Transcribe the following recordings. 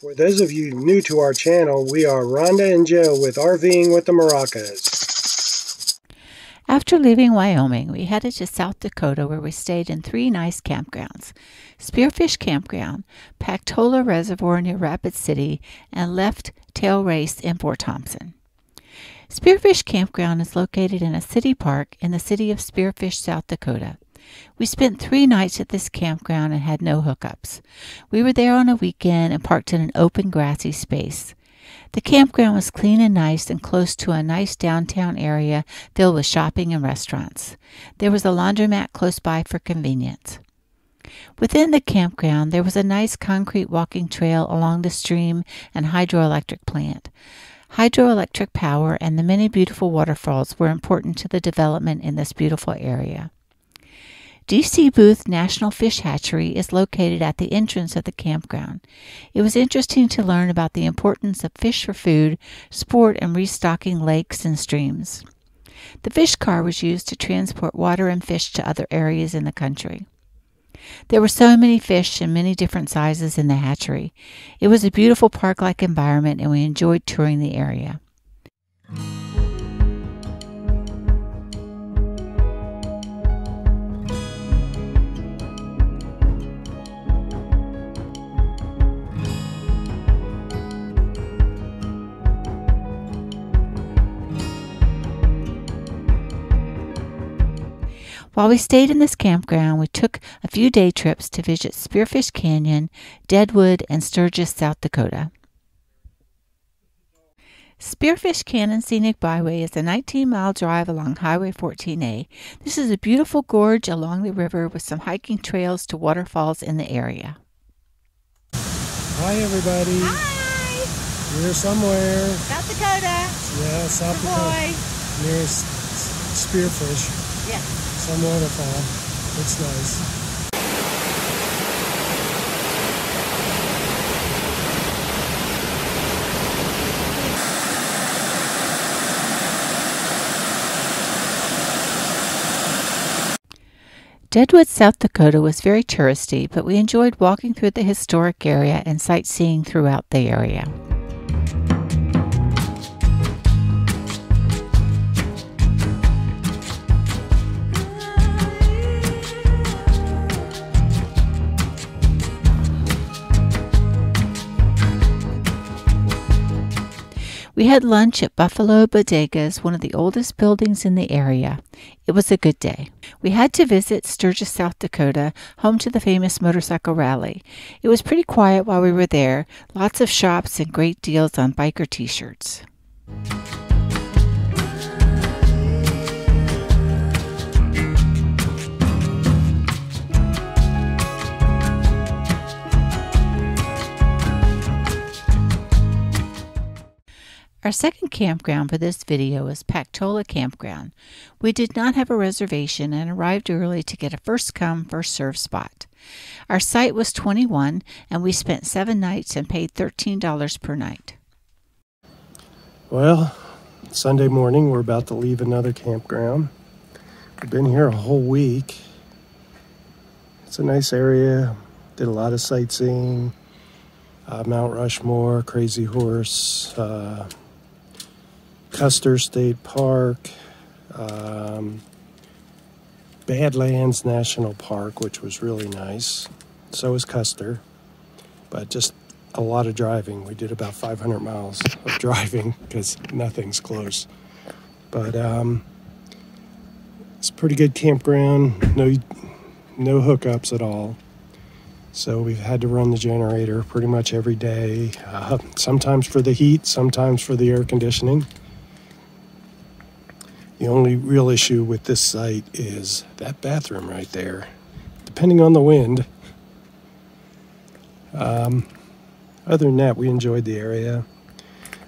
For those of you new to our channel, we are Rhonda and Joe with RVing with the Moracas. After leaving Wyoming, we headed to South Dakota where we stayed in three nice campgrounds Spearfish Campground, Pactola Reservoir near Rapid City, and Left Tailrace in Fort Thompson. Spearfish Campground is located in a city park in the city of Spearfish, South Dakota. We spent three nights at this campground and had no hookups. We were there on a weekend and parked in an open grassy space. The campground was clean and nice and close to a nice downtown area filled with shopping and restaurants. There was a laundromat close by for convenience. Within the campground, there was a nice concrete walking trail along the stream and hydroelectric plant. Hydroelectric power and the many beautiful waterfalls were important to the development in this beautiful area. DC Booth National Fish Hatchery is located at the entrance of the campground. It was interesting to learn about the importance of fish for food, sport, and restocking lakes and streams. The fish car was used to transport water and fish to other areas in the country. There were so many fish and many different sizes in the hatchery. It was a beautiful park like environment, and we enjoyed touring the area. While we stayed in this campground, we took a few day trips to visit Spearfish Canyon, Deadwood, and Sturgis, South Dakota. Spearfish Canyon Scenic Byway is a 19 mile drive along Highway 14A. This is a beautiful gorge along the river with some hiking trails to waterfalls in the area. Hi, everybody. Hi! We're somewhere. South Dakota. Yeah, South Dakota. Near Spearfish. Yeah some waterfall. It's nice. Deadwood, South Dakota was very touristy, but we enjoyed walking through the historic area and sightseeing throughout the area. We had lunch at Buffalo Bodegas, one of the oldest buildings in the area. It was a good day. We had to visit Sturgis, South Dakota, home to the famous motorcycle rally. It was pretty quiet while we were there, lots of shops and great deals on biker t shirts. Our second campground for this video is Pactola Campground. We did not have a reservation and arrived early to get a first come, first served spot. Our site was 21 and we spent seven nights and paid $13 per night. Well, Sunday morning, we're about to leave another campground. We've been here a whole week. It's a nice area. Did a lot of sightseeing. Uh, Mount Rushmore, Crazy Horse, uh, Custer State Park, um, Badlands National Park, which was really nice. So was Custer, but just a lot of driving. We did about 500 miles of driving because nothing's close. But um, it's a pretty good campground. No, no hookups at all. So we've had to run the generator pretty much every day. Uh, sometimes for the heat, sometimes for the air conditioning. The only real issue with this site is that bathroom right there. Depending on the wind. Um, other than that, we enjoyed the area.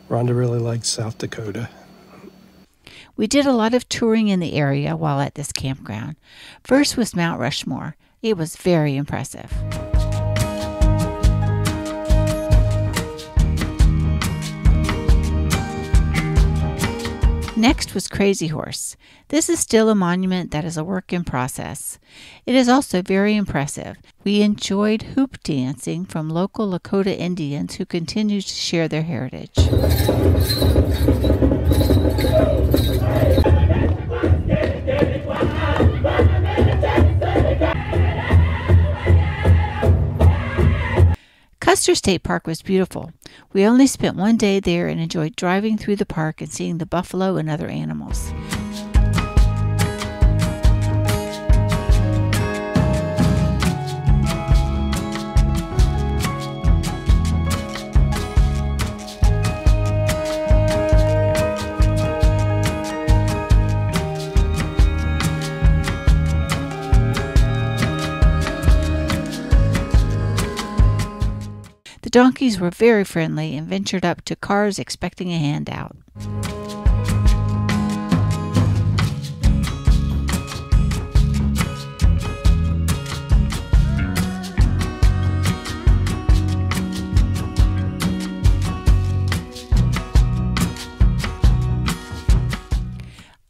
Rhonda really liked South Dakota. We did a lot of touring in the area while at this campground. First was Mount Rushmore. It was very impressive. Next was Crazy Horse. This is still a monument that is a work in process. It is also very impressive. We enjoyed hoop dancing from local Lakota Indians who continue to share their heritage. Custer State Park was beautiful. We only spent one day there and enjoyed driving through the park and seeing the buffalo and other animals. The donkeys were very friendly and ventured up to cars expecting a handout.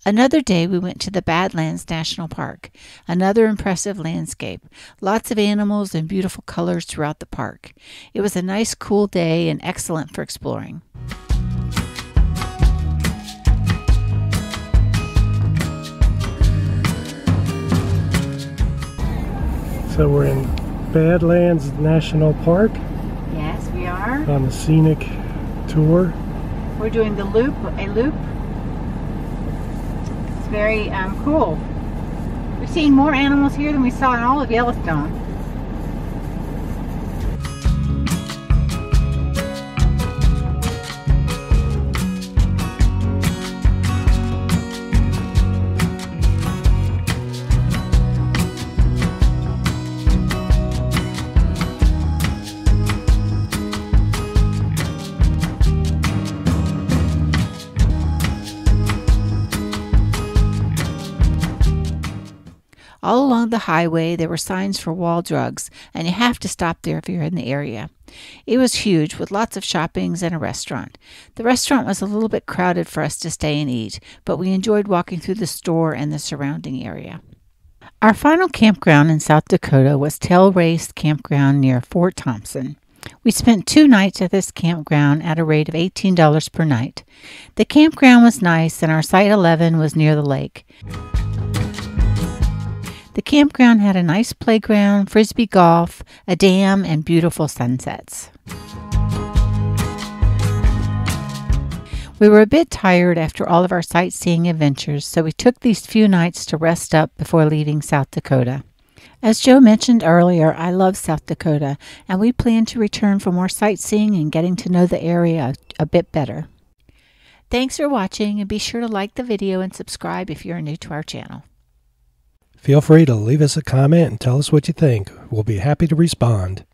Another day we went to the Badlands National Park, another impressive landscape. Lots of animals and beautiful colors throughout the park. It was a nice cool day and excellent for exploring. So we're in Badlands National Park Yes, we are. on the scenic tour. We're doing the loop, a loop. Very um, cool. We've seen more animals here than we saw in all of Yellowstone. All along the highway, there were signs for wall drugs, and you have to stop there if you're in the area. It was huge, with lots of shoppings and a restaurant. The restaurant was a little bit crowded for us to stay and eat, but we enjoyed walking through the store and the surrounding area. Our final campground in South Dakota was Tailrace Campground near Fort Thompson. We spent two nights at this campground at a rate of $18 per night. The campground was nice, and our Site 11 was near the lake. The campground had a nice playground, frisbee golf, a dam, and beautiful sunsets. We were a bit tired after all of our sightseeing adventures, so we took these few nights to rest up before leaving South Dakota. As Joe mentioned earlier, I love South Dakota, and we plan to return for more sightseeing and getting to know the area a, bit better. Thanks for watching, and be sure to like the video and subscribe if you're new to our channel. Feel free to leave us a comment and tell us what you think. We'll be happy to respond.